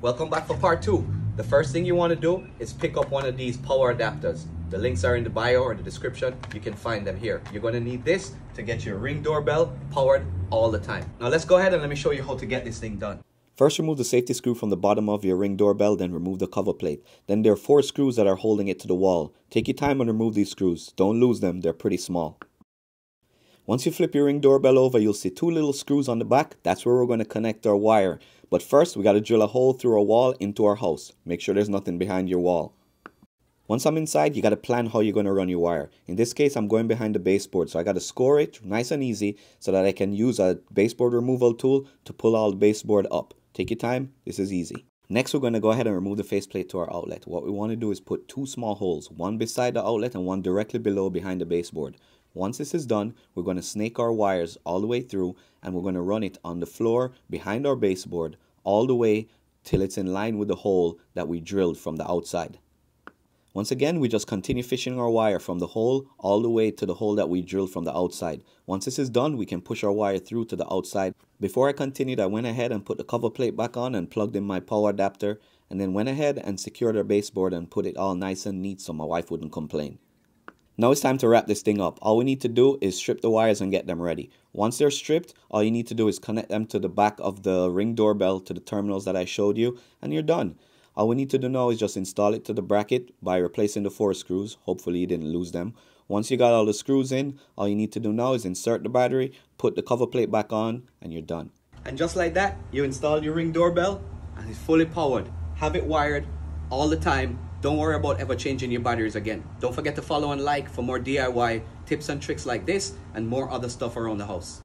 welcome back for part two. The first thing you want to do is pick up one of these power adapters. The links are in the bio or the description. You can find them here. You're going to need this to get your ring doorbell powered all the time. Now let's go ahead and let me show you how to get this thing done. First remove the safety screw from the bottom of your ring doorbell, then remove the cover plate. Then there are four screws that are holding it to the wall. Take your time and remove these screws. Don't lose them, they're pretty small. Once you flip your ring doorbell over, you'll see two little screws on the back. That's where we're going to connect our wire. But first, we got to drill a hole through a wall into our house. Make sure there's nothing behind your wall. Once I'm inside, you got to plan how you're to run your wire. In this case, I'm going behind the baseboard, so I got to score it nice and easy so that I can use a baseboard removal tool to pull all the baseboard up. Take your time, this is easy. Next, we're going to go ahead and remove the faceplate to our outlet. What we want to do is put two small holes, one beside the outlet and one directly below behind the baseboard. Once this is done, we're going to snake our wires all the way through and we're going to run it on the floor behind our baseboard all the way till it's in line with the hole that we drilled from the outside. Once again, we just continue fishing our wire from the hole all the way to the hole that we drilled from the outside. Once this is done, we can push our wire through to the outside. Before I continued, I went ahead and put the cover plate back on and plugged in my power adapter and then went ahead and secured our baseboard and put it all nice and neat so my wife wouldn't complain. Now it's time to wrap this thing up. All we need to do is strip the wires and get them ready. Once they're stripped, all you need to do is connect them to the back of the ring doorbell to the terminals that I showed you and you're done. All we need to do now is just install it to the bracket by replacing the four screws. Hopefully you didn't lose them. Once you got all the screws in, all you need to do now is insert the battery, put the cover plate back on, and you're done. And just like that, you install your ring doorbell and it's fully powered. Have it wired all the time don't worry about ever changing your batteries again. Don't forget to follow and like for more DIY tips and tricks like this and more other stuff around the house.